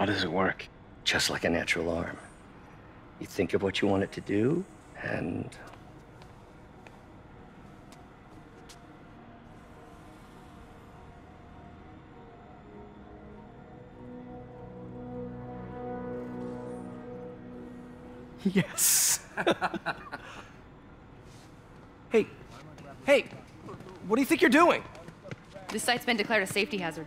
How does it work? Just like a natural arm. You think of what you want it to do, and Yes. hey, hey, what do you think you're doing? This site's been declared a safety hazard.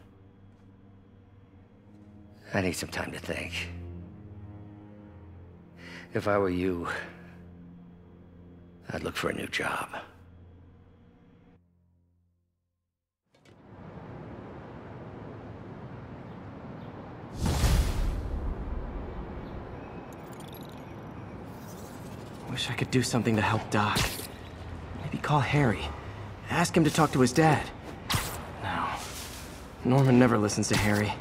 I need some time to think. If I were you, I'd look for a new job. Wish I could do something to help Doc. Maybe call Harry. Ask him to talk to his dad. No. Norman never listens to Harry.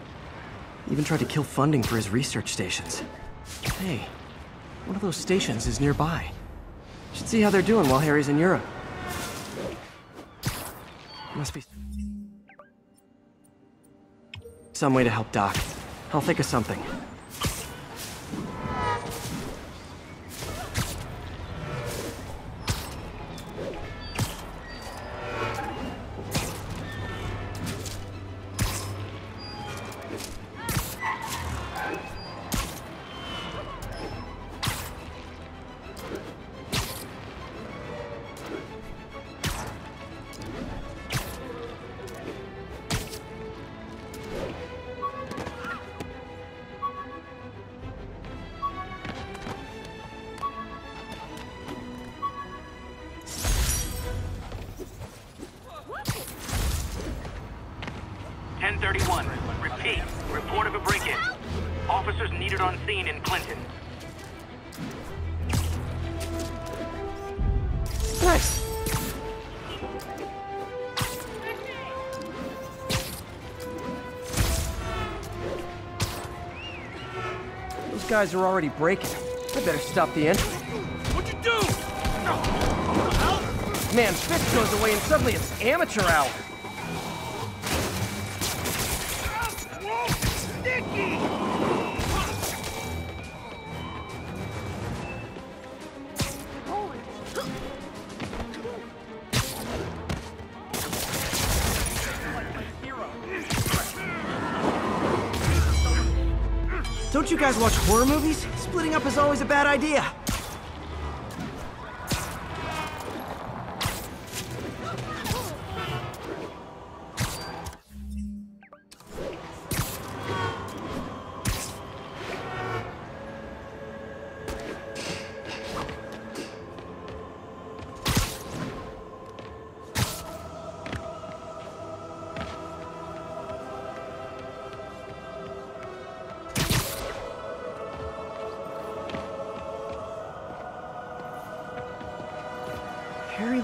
Even tried to kill funding for his research stations. Hey, one of those stations is nearby. Should see how they're doing while Harry's in Europe. Must be... Some way to help Doc. I'll think of something. Guys are already breaking. I better stop the entry. What'd you do? Man, Fitz goes away and suddenly it's amateur hour. Guys watch horror movies? Splitting up is always a bad idea.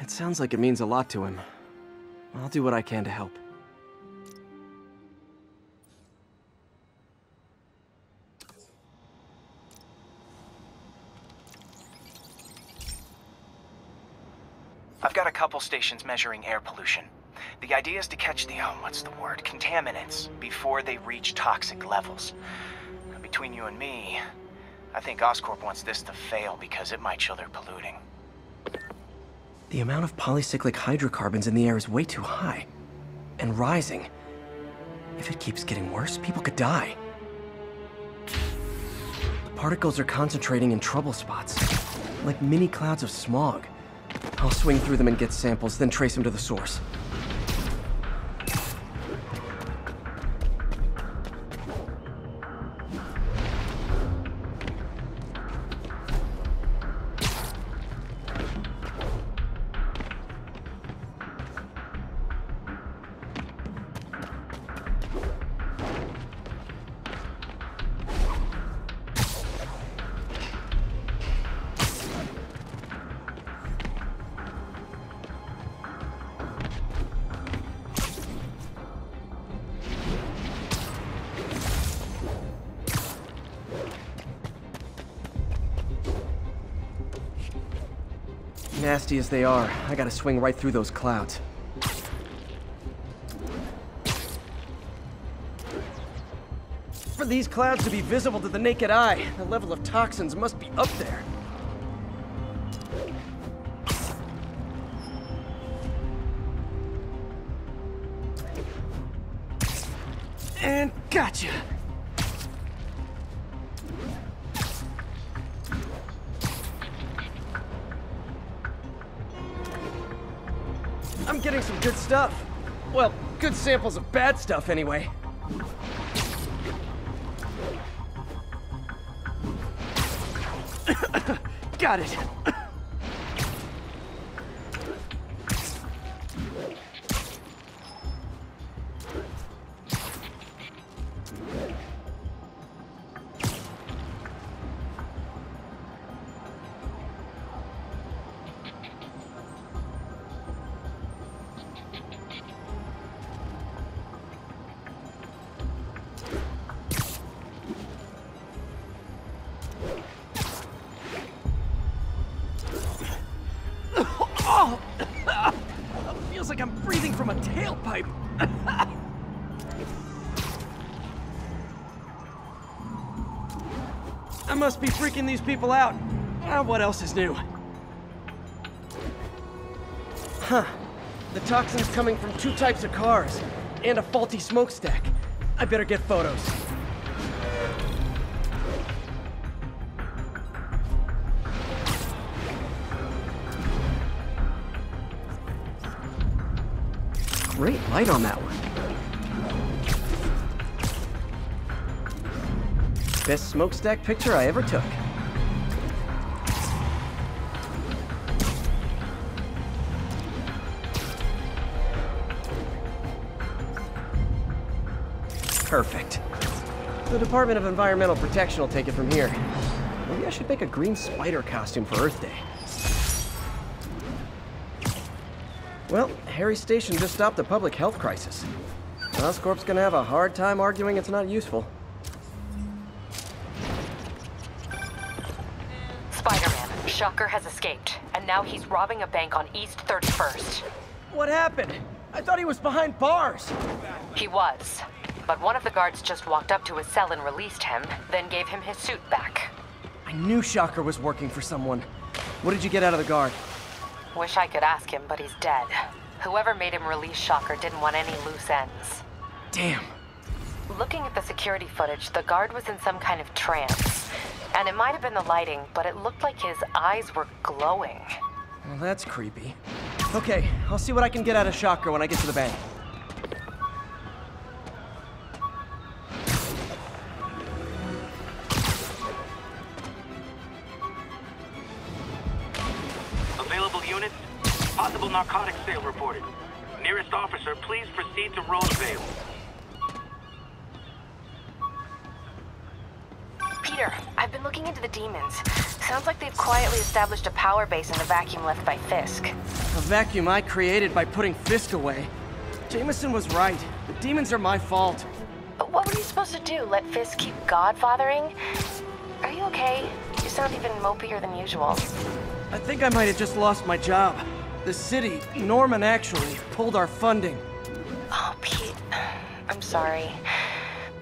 it sounds like it means a lot to him. I'll do what I can to help. I've got a couple stations measuring air pollution. The idea is to catch the, oh, what's the word, contaminants before they reach toxic levels. Between you and me, I think Oscorp wants this to fail because it might show they're polluting. The amount of polycyclic hydrocarbons in the air is way too high. And rising. If it keeps getting worse, people could die. The particles are concentrating in trouble spots, like mini clouds of smog. I'll swing through them and get samples, then trace them to the source. Nasty as they are, I gotta swing right through those clouds. For these clouds to be visible to the naked eye, the level of toxins must be up there. I'm getting some good stuff. Well, good samples of bad stuff anyway. Got it. I must be freaking these people out. Ah, what else is new? Huh. The toxin's coming from two types of cars, and a faulty smokestack. I better get photos. Great light on that one. Best smokestack picture I ever took. Perfect. The Department of Environmental Protection will take it from here. Maybe I should make a green spider costume for Earth Day. Well, Harry Station just stopped a public health crisis. Oscorp's gonna have a hard time arguing it's not useful. Shocker has escaped, and now he's robbing a bank on East 31st. What happened? I thought he was behind bars. He was, but one of the guards just walked up to his cell and released him, then gave him his suit back. I knew Shocker was working for someone. What did you get out of the guard? Wish I could ask him, but he's dead. Whoever made him release Shocker didn't want any loose ends. Damn. Looking at the security footage, the guard was in some kind of trance. And it might have been the lighting, but it looked like his eyes were glowing. Well, that's creepy. Okay, I'll see what I can get out of Shocker when I get to the bank. Available units? Possible narcotics sale reported. Nearest officer, please proceed to Roseville. Peter, I've been looking into the demons. Sounds like they've quietly established a power base in the vacuum left by Fisk. A vacuum I created by putting Fisk away. Jameson was right. The demons are my fault. But what were you supposed to do? Let Fisk keep godfathering? Are you okay? You sound even mopier than usual. I think I might have just lost my job. The city, Norman actually, pulled our funding. Oh, Pete. I'm sorry.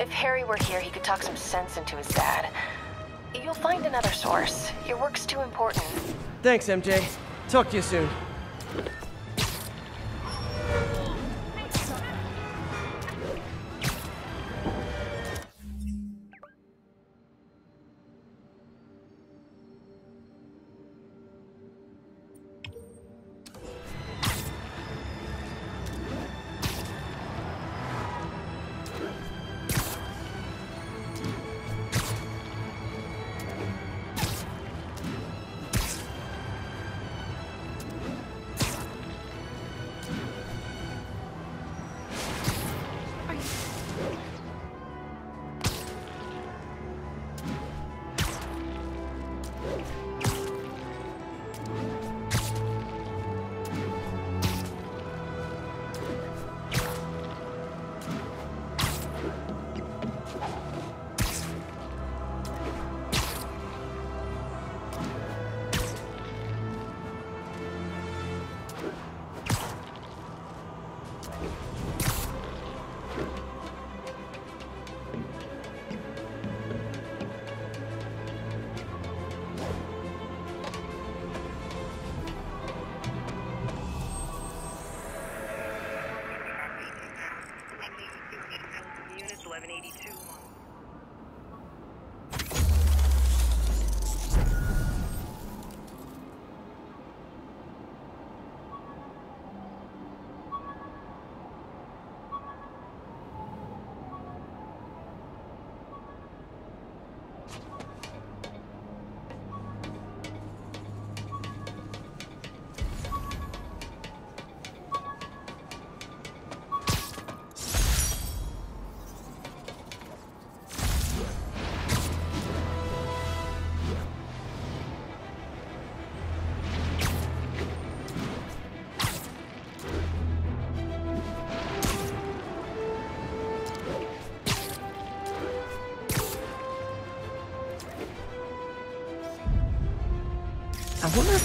If Harry were here, he could talk some sense into his dad. You'll find another source. Your work's too important. Thanks, MJ. Talk to you soon.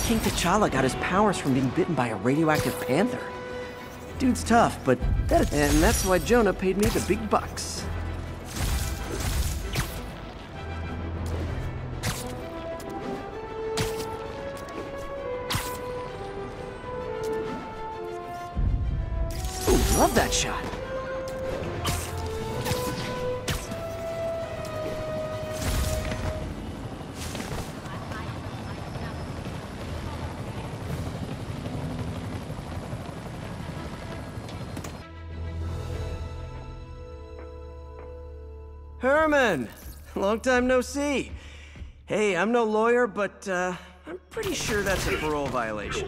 King T'Challa got his powers from being bitten by a radioactive panther. Dude's tough, but that... And that's why Jonah paid me the big bucks. Ooh, love that shot. Long time no see. Hey, I'm no lawyer, but uh, I'm pretty sure that's a parole violation.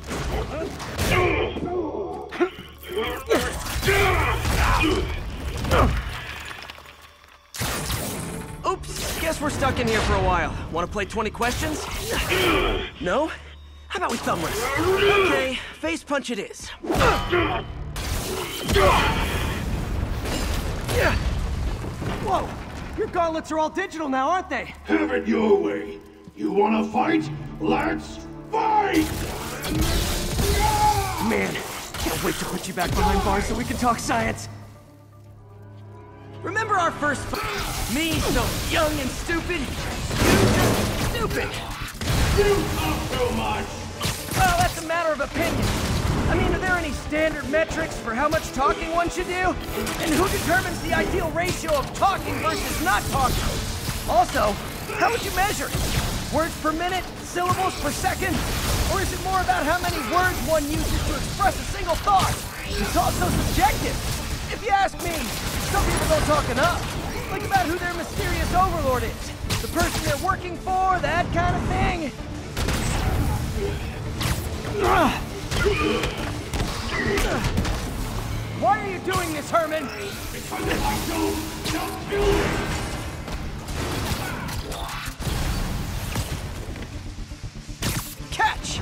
Oops, guess we're stuck in here for a while. Want to play 20 questions? No? How about we thumb wrestle? Okay, face punch it is. Whoa! Your gauntlets are all digital now, aren't they? Have it your way. You wanna fight? Let's fight! Man, can't wait to put you back behind bars so we can talk science. Remember our first fight? Me, so young and stupid. You just stupid. You talk too much! Well, that's a matter of opinion. I mean, are there any standard metrics for how much talking one should do? And who determines the ideal ratio of talking versus not talking? Also, how would you measure it? Words per minute? Syllables per second? Or is it more about how many words one uses to express a single thought? It's all so subjective. If you ask me, some people don't talk enough. Like about who their mysterious overlord is. The person they're working for, that kind of thing. Why are you doing this, Herman? Because if I don't, kill me! Catch!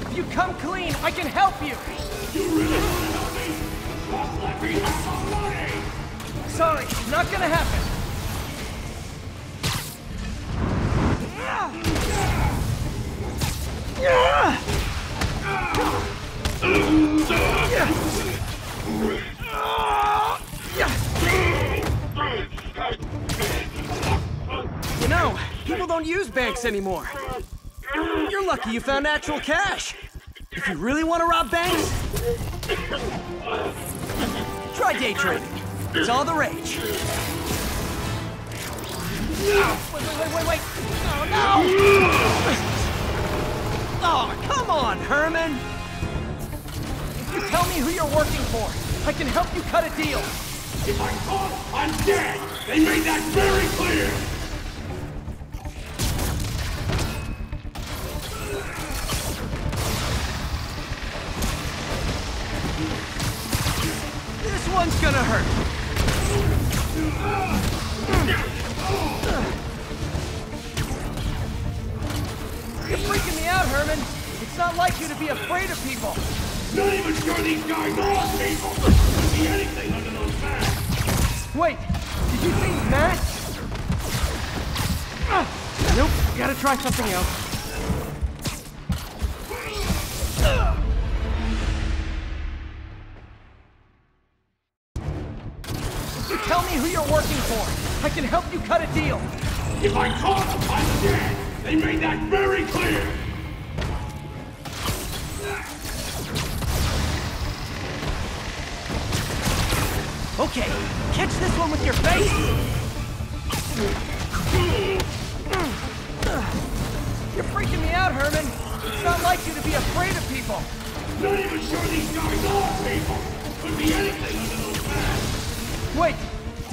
If you come clean, I can help you! You really want to help me? Just let me have some money! Sorry, not gonna happen. Banks anymore. You're lucky you found actual cash. If you really want to rob banks, try day trading. It's all the rage. Wait, wait, wait, wait, wait! Oh, no! Oh, come on, Herman! If you tell me who you're working for, I can help you cut a deal. If I'm caught, I'm dead! They made that very clear! Gonna hurt. You're freaking me out, Herman. It's not like you to be afraid of people. Not even sure these guys are people! Could be anything under those masks! Wait, did you see Matt? Ah, nope, gotta try something else. For. I can help you cut a deal. If I'm caught, I'm dead! They made that very clear! Okay, catch this one with your face. You're freaking me out, Herman. It's not like you to be afraid of people. Not even sure these guys are people! Could be anything under those masks! Wait,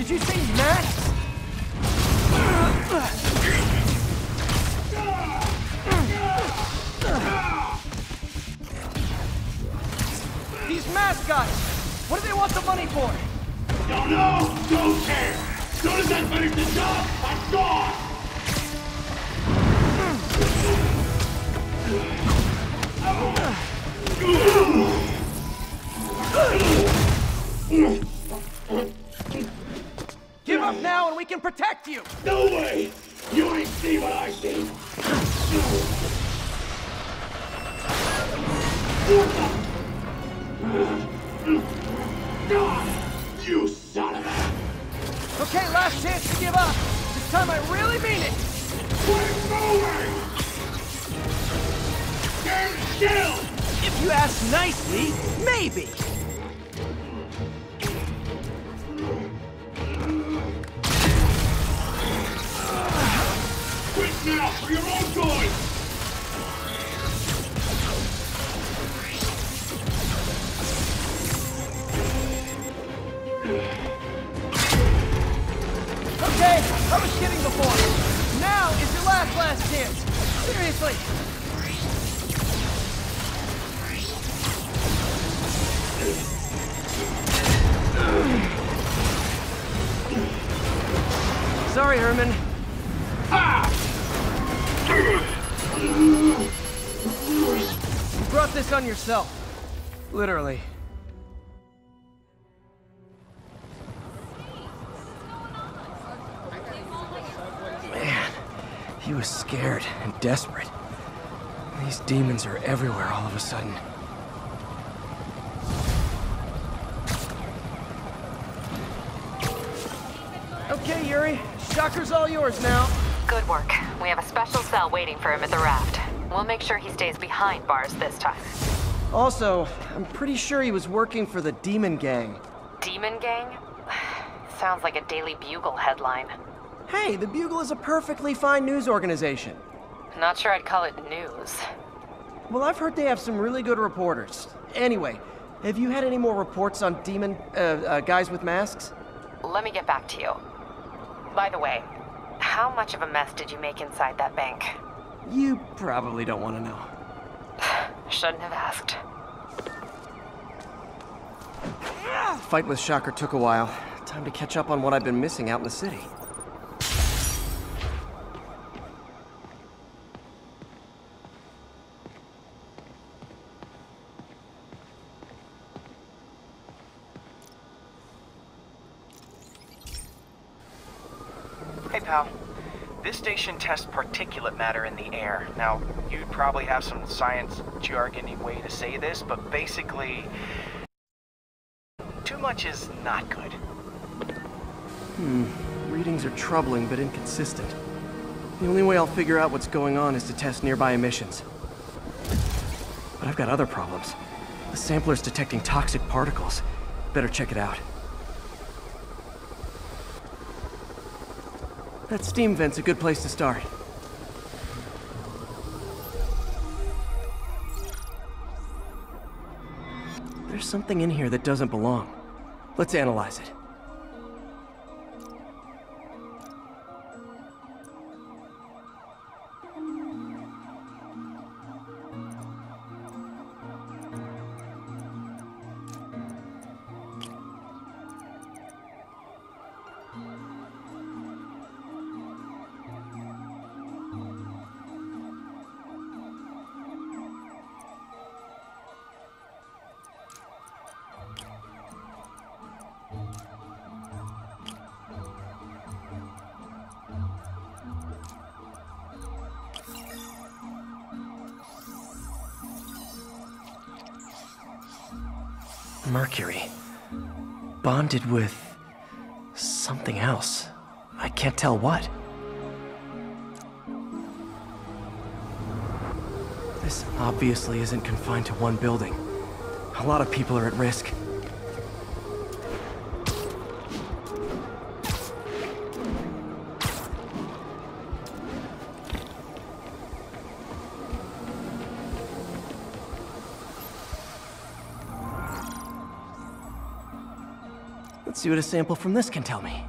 did you say Matt? These mascots! What do they want the money for? Don't know! Don't care! Soon as I finish the job, I'm gone! Give can protect you! No way! You ain't see what I see! You son of a... Okay, last chance to give up. This time I really mean it. Quit moving! Stand still! If you ask nicely, maybe. For your own this. Literally. Man, he was scared and desperate. These demons are everywhere all of a sudden. Okay, Yuri. Shocker's all yours now. Good work. We have a special cell waiting for him at the raft. We'll make sure he stays behind bars this time. Also, I'm pretty sure he was working for the Demon Gang. Demon Gang? sounds like a Daily Bugle headline. Hey, the Bugle is a perfectly fine news organization. Not sure I'd call it news. Well, I've heard they have some really good reporters. Anyway, have you had any more reports on demon uh, uh, guys with masks? Let me get back to you. By the way, how much of a mess did you make inside that bank? You probably don't want to know. Shouldn't have asked. Fight with Shocker took a while. Time to catch up on what I've been missing out in the city. Station tests particulate matter in the air. Now, you'd probably have some science jargony way to say this, but basically, too much is not good. Hmm. Readings are troubling but inconsistent. The only way I'll figure out what's going on is to test nearby emissions. But I've got other problems. The sampler's detecting toxic particles. Better check it out. That steam vent's a good place to start. There's something in here that doesn't belong. Let's analyze it. Bonded with... something else. I can't tell what. This obviously isn't confined to one building. A lot of people are at risk. See what a sample from this can tell me.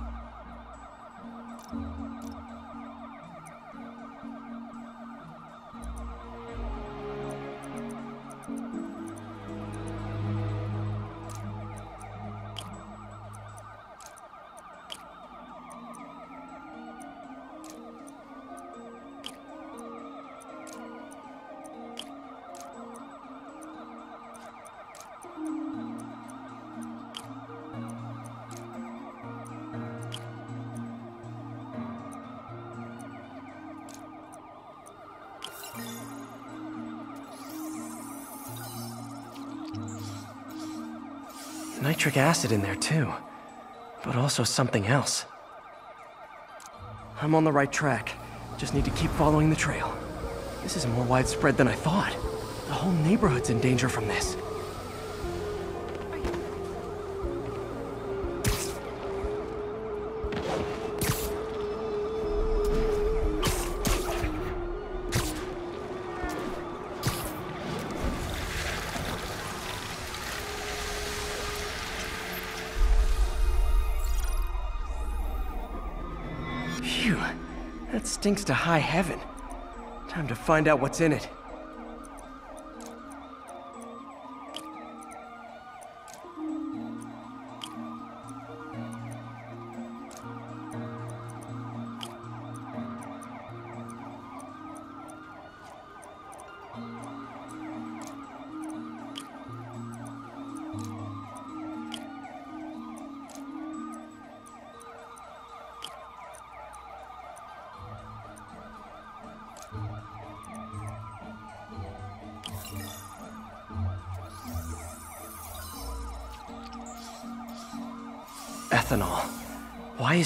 Nitric acid in there too, but also something else. I'm on the right track. Just need to keep following the trail. This is more widespread than I thought. The whole neighborhood's in danger from this. To high heaven. Time to find out what's in it.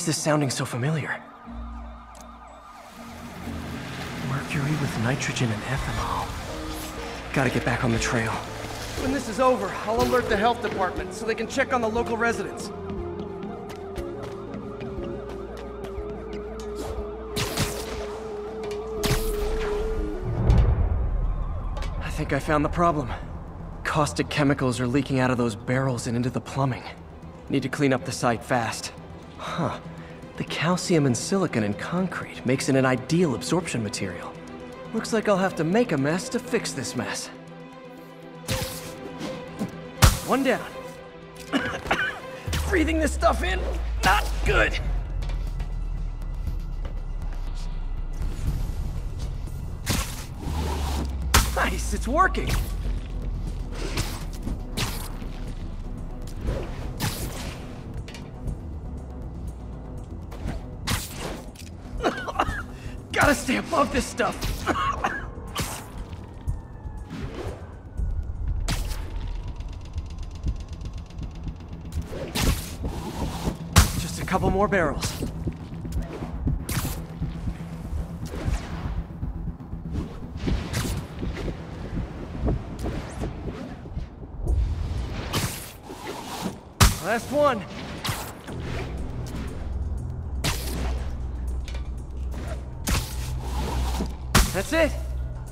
is this sounding so familiar? Mercury with nitrogen and ethanol. Gotta get back on the trail. When this is over, I'll alert the health department so they can check on the local residents. I think I found the problem. Caustic chemicals are leaking out of those barrels and into the plumbing. Need to clean up the site fast. Huh. The calcium and silicon in concrete makes it an ideal absorption material. Looks like I'll have to make a mess to fix this mess. One down. Breathing this stuff in, not good. Nice, it's working. Gotta this stuff. Just a couple more barrels. Last one. It.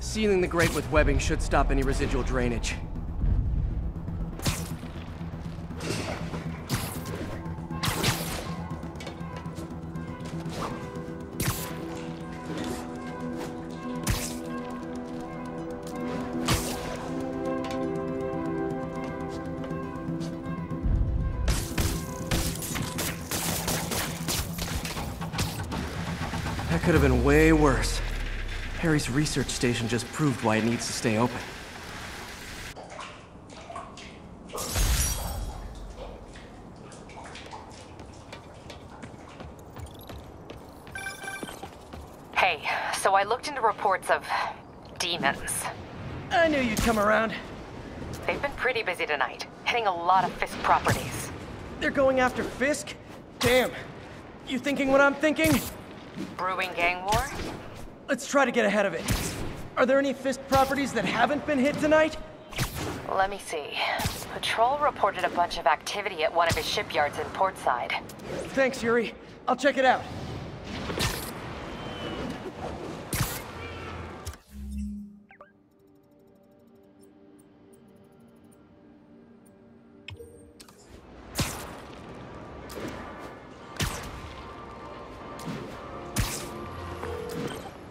Sealing the grate with webbing should stop any residual drainage. Harry's research station just proved why it needs to stay open. Hey, so I looked into reports of demons. I knew you'd come around. They've been pretty busy tonight, hitting a lot of Fisk properties. They're going after Fisk? Damn. You thinking what I'm thinking? Brewing gang war? Let's try to get ahead of it. Are there any Fisk properties that haven't been hit tonight? Let me see. Patrol reported a bunch of activity at one of his shipyards in Portside. Thanks, Yuri. I'll check it out.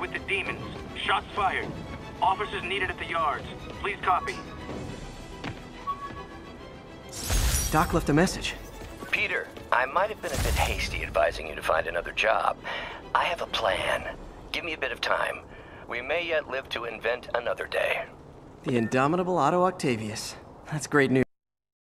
With the demons. Shots fired. Officers needed at the yards. Please copy. Doc left a message. Peter, I might have been a bit hasty advising you to find another job. I have a plan. Give me a bit of time. We may yet live to invent another day. The indomitable Otto Octavius. That's great news.